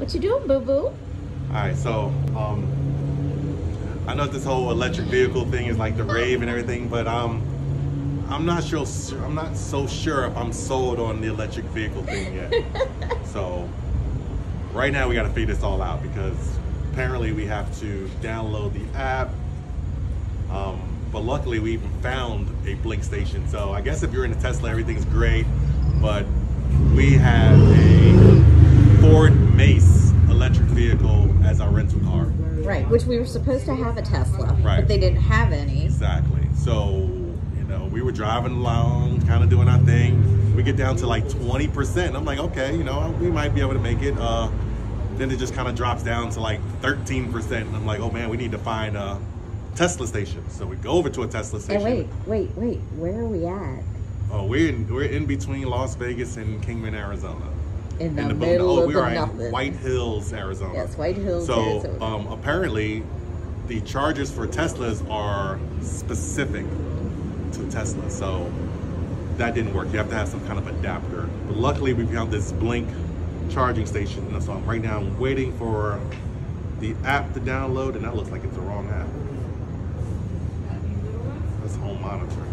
What you doing, boo boo? All right, so um, I know this whole electric vehicle thing is like the rave and everything, but um, I'm not sure. I'm not so sure if I'm sold on the electric vehicle thing yet. so right now we got to figure this all out because apparently we have to download the app. Um, but luckily we even found a blink station. So I guess if you're in a Tesla, everything's great. But we have a Ford Mach-E rental car. Right, which we were supposed to have a Tesla, Right. but they didn't have any. Exactly. So, you know, we were driving along, kind of doing our thing. We get down to like 20%. I'm like, okay, you know, we might be able to make it. Uh, then it just kind of drops down to like 13%. And I'm like, oh man, we need to find a Tesla station. So we go over to a Tesla And station. wait, wait, wait, where are we at? Oh, we're in, we're in between Las Vegas and Kingman, Arizona. In the, In the middle oh, of we the are nothing. in White Hills, Arizona. Yes, White Hills, So Arizona. um, apparently, the charges for Teslas are specific to Tesla. So that didn't work. You have to have some kind of adapter. But luckily, we found this Blink charging station. And so I'm, right now, I'm waiting for the app to download, and that looks like it's the wrong app. That's home monitor.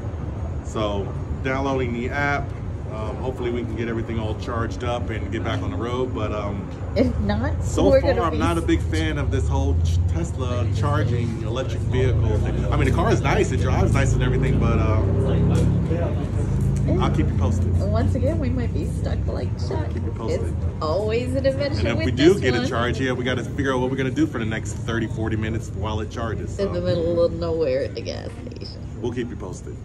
So downloading the app. Um, hopefully we can get everything all charged up and get back on the road. But um, if not, so far, I'm not a big fan of this whole Tesla charging electric vehicle thing. I mean, the car is nice, it drives nice and everything, but um, I'll keep you posted. Once again, we might be stuck like Chuck. Keep you posted. It's always an adventure And if we do get one. a charge here, we got to figure out what we're going to do for the next 30, 40 minutes while it charges. in the middle of nowhere at the gas station. we'll keep you posted.